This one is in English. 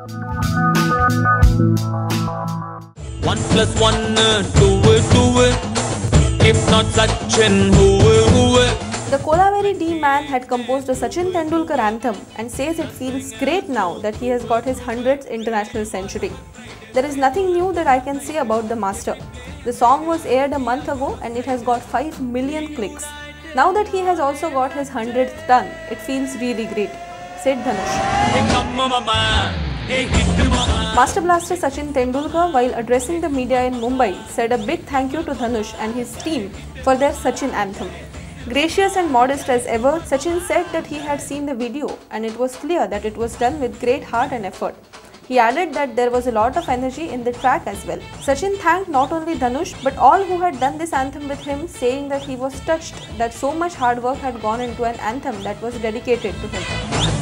One plus one, uh, two, uh, two. uh. If not Sachin, who, who? The Kolaveri Di man had composed a Sachin Tendulkar anthem and says it feels great now that he has got his 100th international century. There is nothing new that I can say about the master. The song was aired a month ago and it has got 5 million clicks. Now that he has also got his 100th done, it feels really great, said Dhanush. Master Blaster Sachin Tendulkar, while addressing the media in Mumbai, said a big thank you to Dhanush and his team for their Sachin anthem. Gracious and modest as ever, Sachin said that he had seen the video and it was clear that it was done with great heart and effort. He added that there was a lot of energy in the track as well. Sachin thanked not only Dhanush but all who had done this anthem with him, saying that he was touched that so much hard work had gone into an anthem that was dedicated to him.